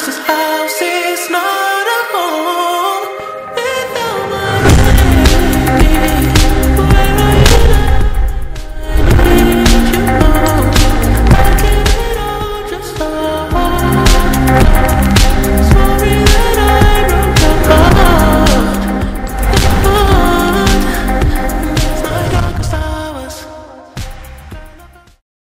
just as high.